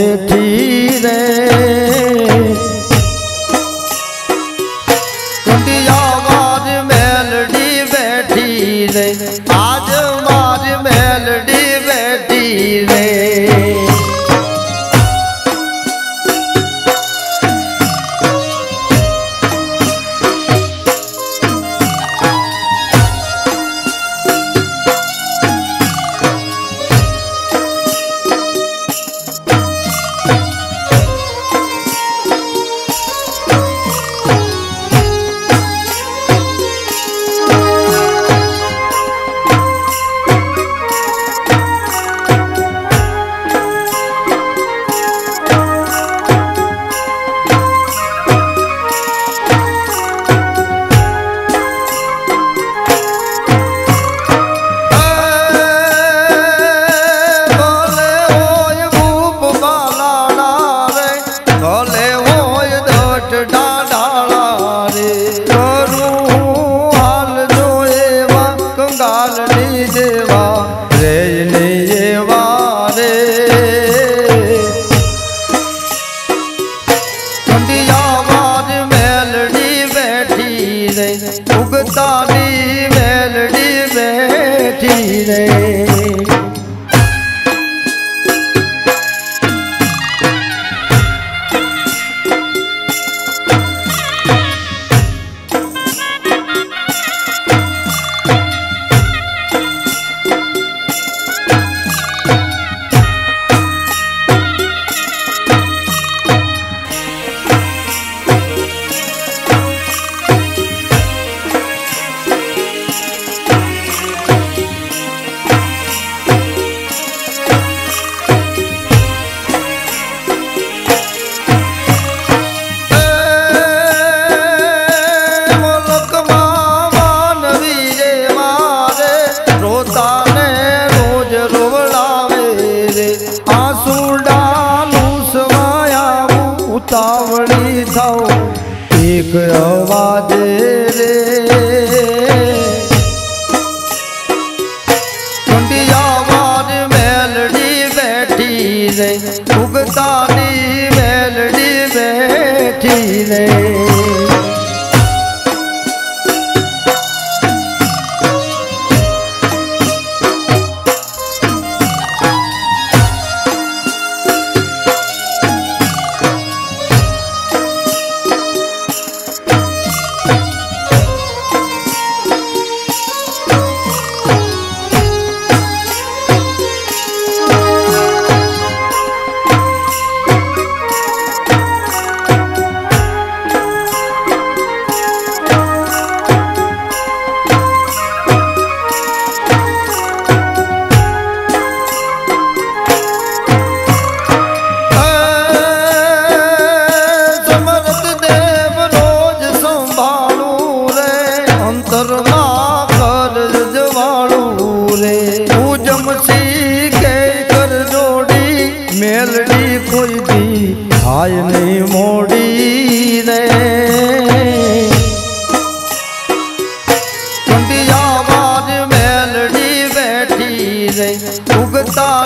બેઠી રે. બેઠી રે. સાવળી થાવ એક અવાજે રે. કુંડિયાવાર મેલડી બેઠી રે ઉગતાની મેલડી બેઠી રે. મેલડી કોઈ દી થાય નહીં મોડી રે મેલડી બેઠી રે ઉગતા